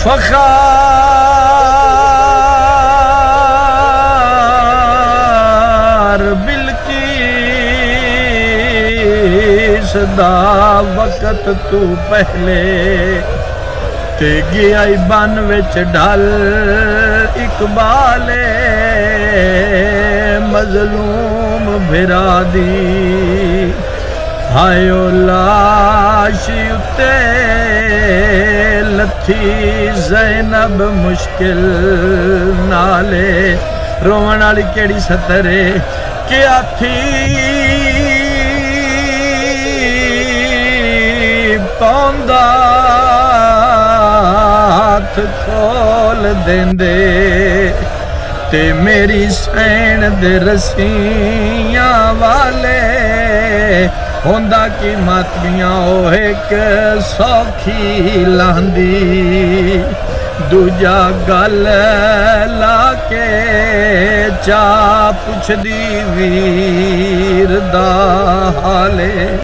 फखार बिल्किस दा वक्त तू पहले ते गया बन विच ढल इकबाले मजलूम भिरा दी। हायो लाश उते लथी जैनब मुश्किल नाले रोवण वाली केड़ी सतरे, क्या थी? पौंदा हथ खोल देंदे, ते मेरी सैन दे रसियाँ ਹੁੰਦਾ ਕਿ ਮਾਤਮੀਆਂ ਉਹ ਇੱਕ ਸੌਖੀ ਲਾਂਦੀ। ਦੂਜਾ ਗੱਲ ਲਾ ਕੇ ਚਾ ਪੁੱਛਦੀ ਵੀਰ ਦਾ ਹਾਲੇ।